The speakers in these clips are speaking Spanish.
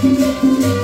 Thank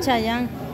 Chayán.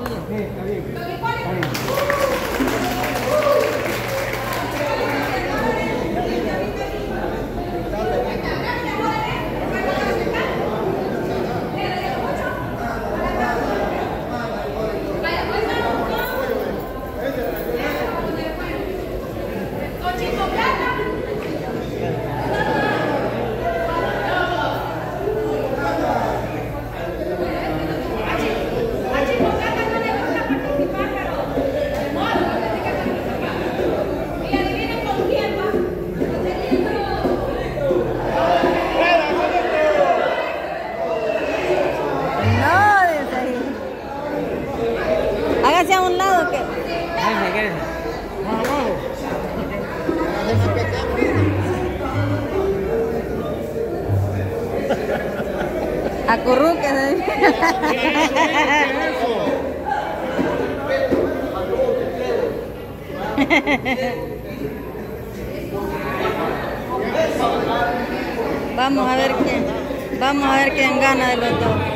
bien. Sí. Está bien. Vamos a ver quién, vamos a ver quién gana de los dos.